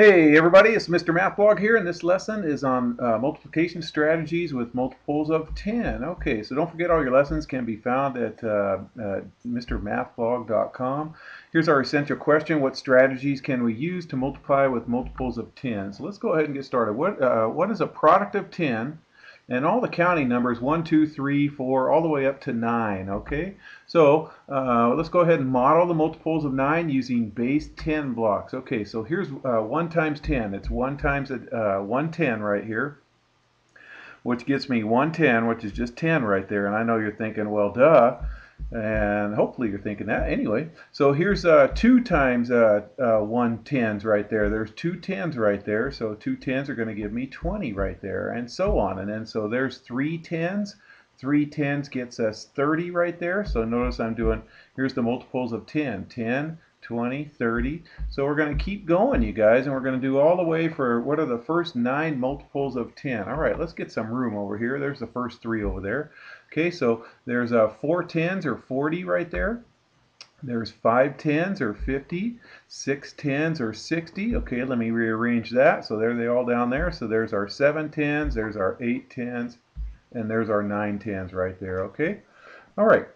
Hey everybody, it's Mr. Mathblog here, and this lesson is on uh, multiplication strategies with multiples of 10. Okay, so don't forget all your lessons can be found at uh, uh, mrmathblog.com. Here's our essential question, what strategies can we use to multiply with multiples of 10? So let's go ahead and get started. What, uh, what is a product of 10 and all the counting numbers 1 2 3 4 all the way up to 9 okay? So uh, let's go ahead and model the multiples of 9 using base 10 blocks. Okay so here's uh, 1 times 10 it's 1 times uh, 110 right here which gets me 110 which is just 10 right there. And I know you're thinking well duh and hopefully you're thinking that. Anyway so here's uh, two times uh, uh, one tens right there. There's two tens right there. So two tens are going to give me 20 right there and so on. And then so there's three tens. Three tens gets us 30 right there. So notice I'm doing here's the multiples of 10 10 20 30 so we're going to keep going you guys and we're going to do all the way for what are the first nine multiples of 10 all right let's get some room over here there's the first three over there Okay, so there's a uh, four tens or 40 right there. There's five tens or 50, six tens or 60. Okay, let me rearrange that. So there they all down there. So there's our seven tens, there's our eight tens, and there's our nine tens right there. Okay, all right.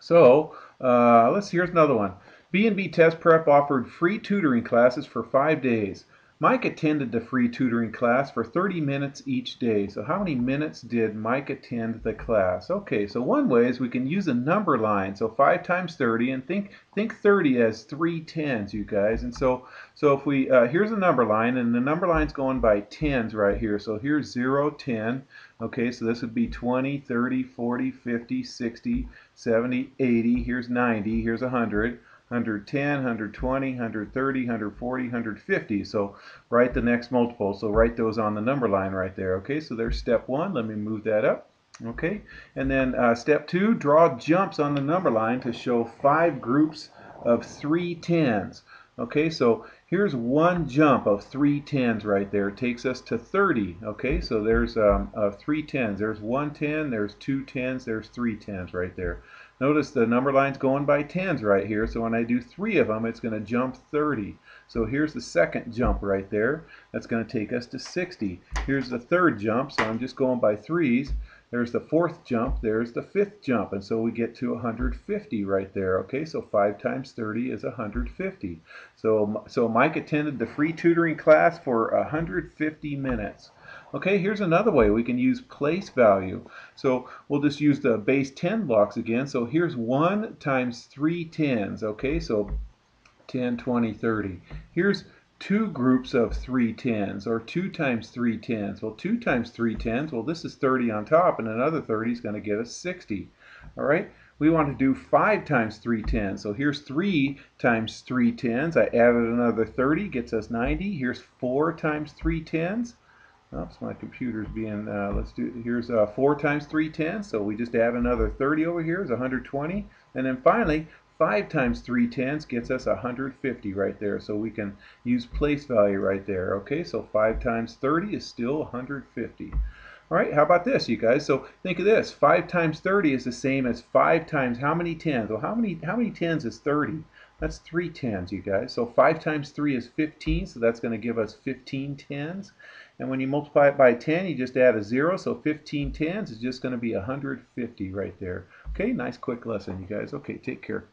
So uh, let's. Here's another one. B&B Test Prep offered free tutoring classes for five days. Mike attended the free tutoring class for 30 minutes each day. So how many minutes did Mike attend the class? Okay, so one way is we can use a number line. So 5 times 30, and think think 30 as three tens, you guys. And so so if we, uh, here's a number line, and the number line's going by tens right here. So here's 0, 10. Okay, so this would be 20, 30, 40, 50, 60, 70, 80. Here's 90. Here's 100. 110, 120, 130, 140, 150. So write the next multiple. So write those on the number line right there. Okay, so there's step one. Let me move that up. Okay, and then uh, step two, draw jumps on the number line to show five groups of three tens. Okay, so here's one jump of three tens right there. It takes us to 30. Okay, so there's um, uh, three tens. There's one ten, there's two tens, there's three tens right there. Notice the number line's going by tens right here, so when I do three of them, it's going to jump 30. So here's the second jump right there. That's going to take us to 60. Here's the third jump, so I'm just going by threes. There's the fourth jump, there's the fifth jump, and so we get to 150 right there. Okay, so 5 times 30 is 150. So, so Mike attended the free tutoring class for 150 minutes. Okay, here's another way we can use place value. So we'll just use the base 10 blocks again. So here's 1 times 3 tens. Okay, so 10, 20, 30. Here's two groups of three tens or 2 times three tens. Well, 2 times three tens, well, this is 30 on top, and another 30 is going to give us 60. All right, we want to do 5 times three tens. So here's 3 times three tens. I added another 30, gets us 90. Here's 4 times three tens. Oops, my computer's being, uh, let's do, here's uh, 4 times three tens. so we just add another 30 over here is 120. And then finally, 5 times 3 tens gets us 150 right there, so we can use place value right there. Okay, so 5 times 30 is still 150. All right, how about this, you guys? So think of this. 5 times 30 is the same as 5 times how many tens? Well, how many, how many tens is 30? That's 3 tens, you guys. So 5 times 3 is 15, so that's going to give us 15 tens. And when you multiply it by 10, you just add a 0, so 15 tens is just going to be 150 right there. Okay, nice quick lesson, you guys. Okay, take care.